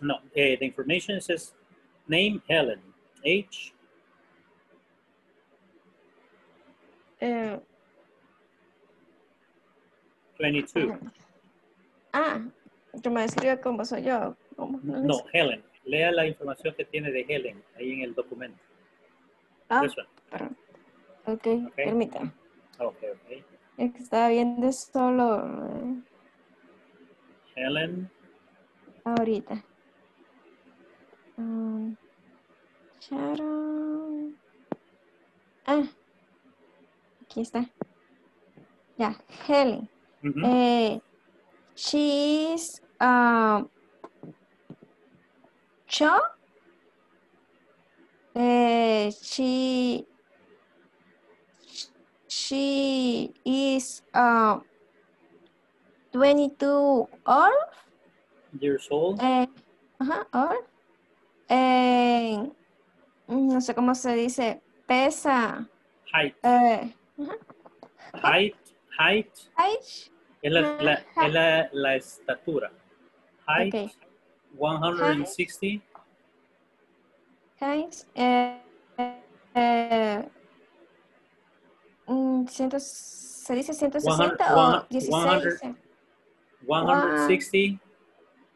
Speaker 2: no, eh, the information says name Helen, age,
Speaker 1: Eh,
Speaker 2: 22.
Speaker 1: ah, que me describe cómo soy yo. ¿Cómo?
Speaker 2: No, Helen. Lea la información que tiene de Helen ahí en el documento.
Speaker 1: Ah. Ok, permítame.
Speaker 2: Ok, ok.
Speaker 1: Estaba viendo solo eh,
Speaker 2: Helen,
Speaker 1: ahorita. Um, Sharon. Ah, aquí está. Ya, Helen.
Speaker 2: Ujú.
Speaker 1: Eh, she's um, Cho. Eh, she she is uh, 22 old.
Speaker 2: years old,
Speaker 1: Eh, ajá, old. Eh, no sé cómo se dice. Pesa.
Speaker 2: height,
Speaker 1: Eh, ajá,
Speaker 2: height, height,
Speaker 1: height.
Speaker 2: es la, la- es la, la estatura. Height,
Speaker 1: Ok.
Speaker 2: 160,
Speaker 1: height. Eh, eh, mm, ciento- ¿Se dice 160 o 16?
Speaker 2: 160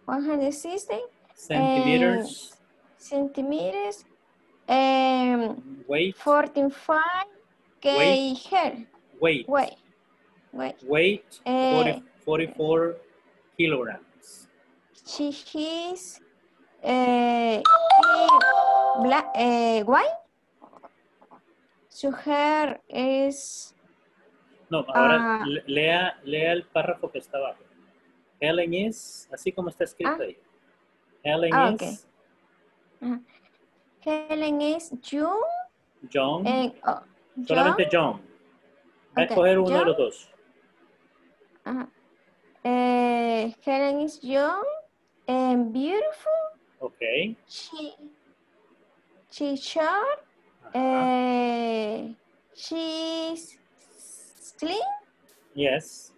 Speaker 1: 160
Speaker 2: centimeters,
Speaker 1: centimeters. Um,
Speaker 2: weight,
Speaker 1: 45 K
Speaker 2: Weight.
Speaker 1: hair.
Speaker 2: Weight. Weight,
Speaker 1: Eh.
Speaker 2: 40, 44 kilograms.
Speaker 1: She is uh, black, uh, white. Su hair is
Speaker 2: No, ahora
Speaker 1: Ah.
Speaker 2: le- lea, lea el párrafo que está abajo. Helen is, así como está escrito
Speaker 1: Ah.
Speaker 2: ahí. Helen
Speaker 1: Ah,
Speaker 2: is
Speaker 1: Ajá. Helen is June
Speaker 2: John.
Speaker 1: and oh,
Speaker 2: Solamente John. Va a
Speaker 1: Ok,
Speaker 2: escoger uno de
Speaker 1: John.
Speaker 2: los dos.
Speaker 1: Ajá. Eh, Helen is young and beautiful.
Speaker 2: Ok.
Speaker 1: She she's short. Uh, she's clean?
Speaker 2: Yes.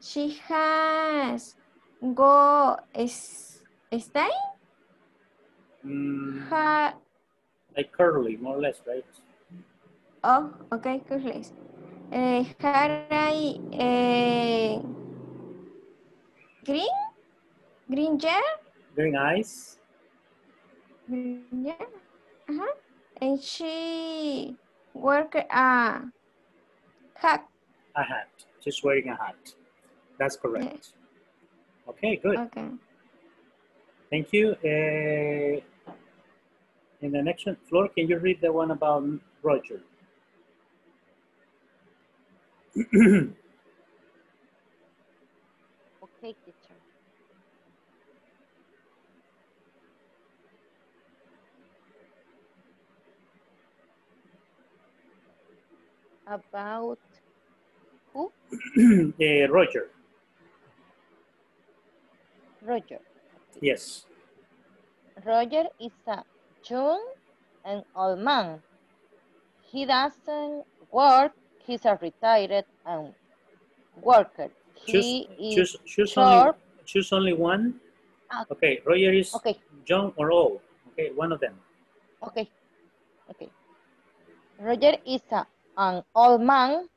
Speaker 1: She has go is style.
Speaker 2: Mm,
Speaker 1: Ha,
Speaker 2: like curly, more or less, right?
Speaker 1: oh, okay, please. Uh, Harai uh, green, green hair,
Speaker 2: Green eyes.
Speaker 1: green hair. Uh-huh. And she work a hat.
Speaker 2: A hat. She's wearing a hat. That's correct. Okay, good.
Speaker 1: Okay.
Speaker 2: Thank you. Uh, in the next one, Flor, can you read the one about Roger?
Speaker 6: About who?
Speaker 2: Eh, Roger.
Speaker 6: Roger.
Speaker 2: Yes.
Speaker 6: Roger is a young and old man. He doesn't work. He's a retired um, worker.
Speaker 2: Choose,
Speaker 6: He is
Speaker 2: choose, choose, only, choose only one.
Speaker 6: Ah.
Speaker 2: Okay, Roger is
Speaker 6: Okay.
Speaker 2: young or old. Okay, one of them.
Speaker 6: Okay. Okay. Roger is a, an old man.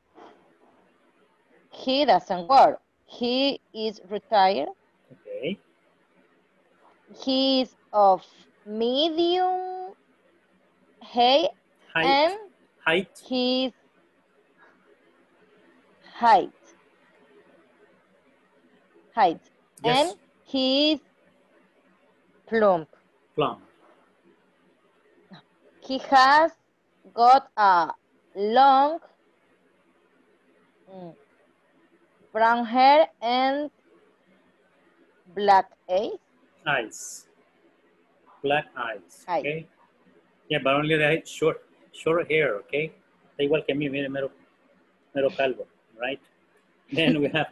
Speaker 6: He doesn't work. He is retired.
Speaker 2: Okay.
Speaker 6: He is of medium height
Speaker 2: Height.
Speaker 6: and
Speaker 2: Height.
Speaker 6: his height. Height.
Speaker 2: Yes.
Speaker 6: And he is plump.
Speaker 2: Plum.
Speaker 6: He has got a long mm, brown hair and black eyes.
Speaker 2: Eyes. Black eyes.
Speaker 6: Eyes.
Speaker 2: Okay. Yeah, but only the short, short hair. Okay. Da igual que a mí, mire, mero, mero calvo, right? Then we have.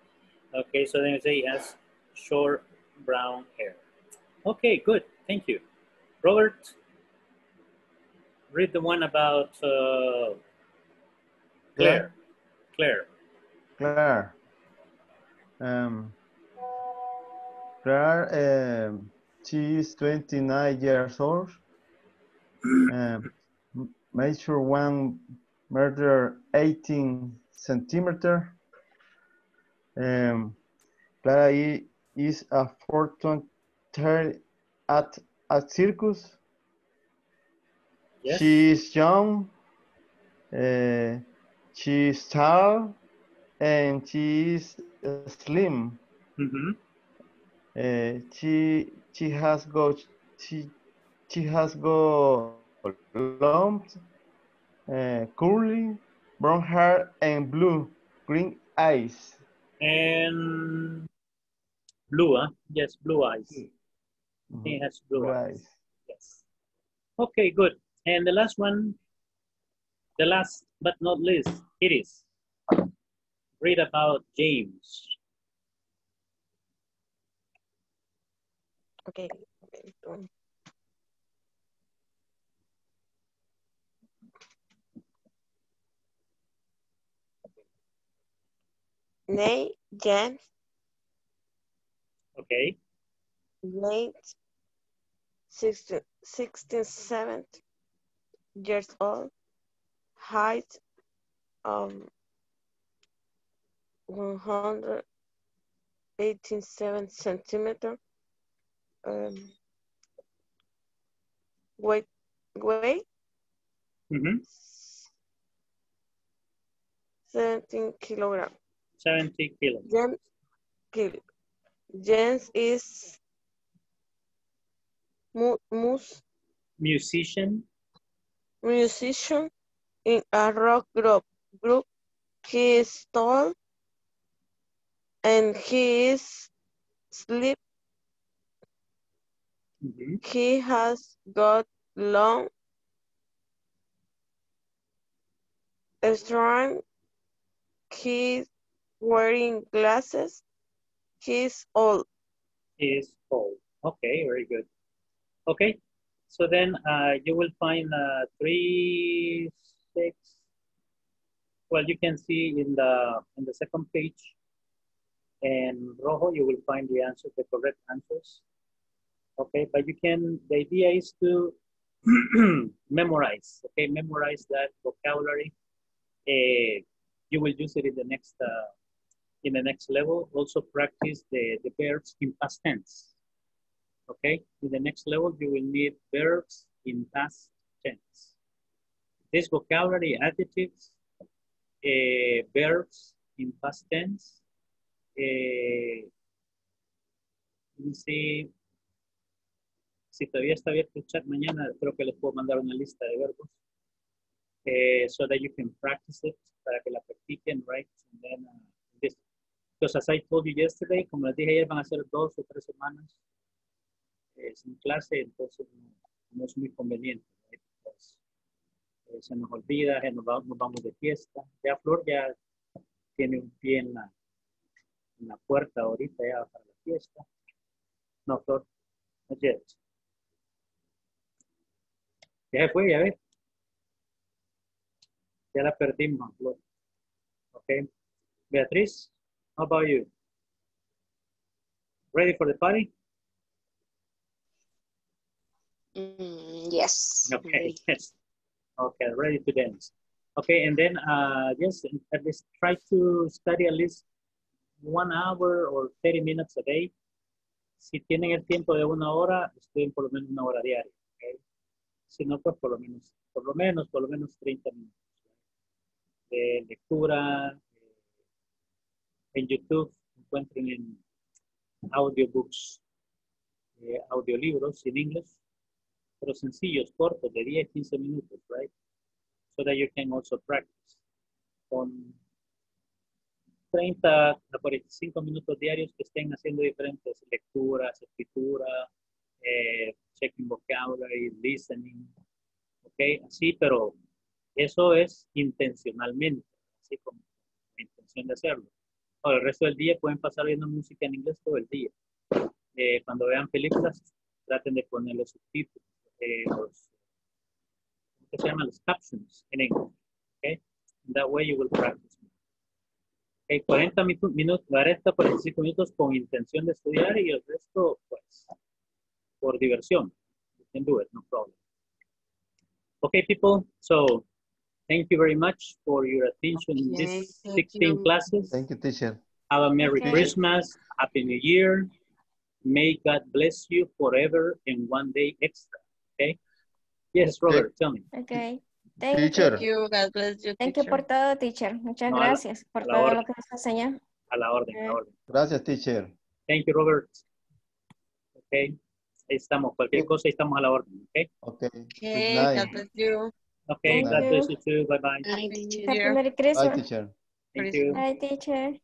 Speaker 2: okay, so then we say he has short brown hair. Okay, good. Thank you, Robert. Read the one about uh, Claire. Claire.
Speaker 4: Claire. Um, Claire, um, she is 29 years old. Um, measure one meter 18 centimeter. Um, Clara is a fortune teller at a circus.
Speaker 2: Yes.
Speaker 4: She is young. Uh, she is tall, and she is uh, slim.
Speaker 2: Mm-hmm.
Speaker 4: Uh, she she has got she she has got long, uh, curly brown hair and blue green eyes.
Speaker 2: And blue, huh? Yes, blue eyes.
Speaker 4: Mhm.
Speaker 2: He has blue,
Speaker 4: Blue
Speaker 2: eyes.
Speaker 4: eyes.
Speaker 2: Yes. Okay, good. And the last one, the last but not least, it is. Read about James.
Speaker 5: Okay. okay, Nay, James,
Speaker 2: Okay.
Speaker 5: late 16, 16, 17 years old, height of 187 centimeter, um, weight, weight
Speaker 2: Mm-hmm.
Speaker 5: 17 kilogram.
Speaker 2: 70 kilos.
Speaker 5: James, kil, James is mu, mus,
Speaker 2: Musician,
Speaker 5: musician in a rock group. group. He is tall and he is sleep.
Speaker 2: Mhm.
Speaker 5: He has got long, strong. He's wearing glasses. He's old.
Speaker 2: He's old. Okay, very good. Okay, so then uh, you will find uh, three, six. Well, you can see in the in the second page, in rojo, you will find the answers, the correct answers. Okay, but you can. The idea is to memorize. Okay, memorize that vocabulary. Uh, you will use it in the next uh, in the next level. Also practice the, the verbs in past tense. Okay, in the next level, you will need verbs in past tense. This vocabulary, adjectives, eh, verbs in past tense. eh, let me see. Si todavía está abierto el chat mañana, creo que les puedo mandar una lista de verbos. eh, so that you can practice it, para que la practiquen, right? And then, uh, this because as I told you yesterday, como les dije ayer, van a ser dos o tres semanas eh, sin clase, entonces no, no es muy conveniente. right? Pues, eh, se nos olvida, eh, nos, va- nos vamos de fiesta. Ya Flor ya tiene un pie en la, en la puerta ahorita ya para la fiesta. No, Flor, no yet. Ya se fue, ya ves. Ya la perdimos, Flor. Ok. Beatriz, how about you? Ready for the party?
Speaker 3: Mm, yes.
Speaker 2: Okay, yes. Okay, ready to dance. Okay, and then uh, yes, at least try to study at least one hour or 30 minutes a day. Si tienen el tiempo de una hora, estudien por lo menos una hora diaria. Okay? Si no, pues por lo menos, por lo menos, por lo menos 30 minutos. De lectura, eh, en YouTube encuentren en audiobooks, eh, audiolibros en inglés pero sencillos, cortos, de 10, 15 minutos, right? So that you can also practice. Con 30 a 45 minutos diarios que estén haciendo diferentes lecturas, escritura, eh, checking vocabulary, listening, ok, así, pero eso es intencionalmente, así como la intención de hacerlo. O el resto del día pueden pasar viendo música en inglés todo el día. Eh, cuando vean películas, traten de poner los subtítulos, los, ¿cómo que se llaman? Los captions en inglés. Okay? That way you will practice. Okay, 40 mitu- minutos, 40, 45 minutos con intención de estudiar y el resto, pues, por diversión. You can do it, no problem. Okay, people, so thank you very much for your attention in
Speaker 4: Okay,
Speaker 2: these 16
Speaker 4: you.
Speaker 2: classes.
Speaker 4: Thank you, teacher.
Speaker 2: Have a Merry
Speaker 4: Okay.
Speaker 2: Christmas, Happy New Year. May God bless you forever and one day extra. Okay? Yes, Robert, tell me.
Speaker 1: Okay. Thank
Speaker 4: Teacher.
Speaker 1: you.
Speaker 5: God bless you,
Speaker 1: Thank you por todo, teacher. Muchas
Speaker 2: No, a la-
Speaker 1: gracias por todo
Speaker 2: orden.
Speaker 1: lo que nos enseñó.
Speaker 2: A la orden, a la orden.
Speaker 4: Gracias, teacher.
Speaker 2: Thank you, Robert. Okay. Ahí estamos. Cualquier cosa, ahí estamos a la orden. Okay.
Speaker 4: Okay.
Speaker 5: Okay,
Speaker 4: Good.
Speaker 5: God bless you.
Speaker 2: Okay.
Speaker 1: Thank
Speaker 2: God
Speaker 1: you.
Speaker 2: bless you too. Bye bye.
Speaker 5: Year.
Speaker 1: Merry
Speaker 4: Bye, teacher.
Speaker 2: Thank you.
Speaker 1: Bye, teacher.
Speaker 2: Bye.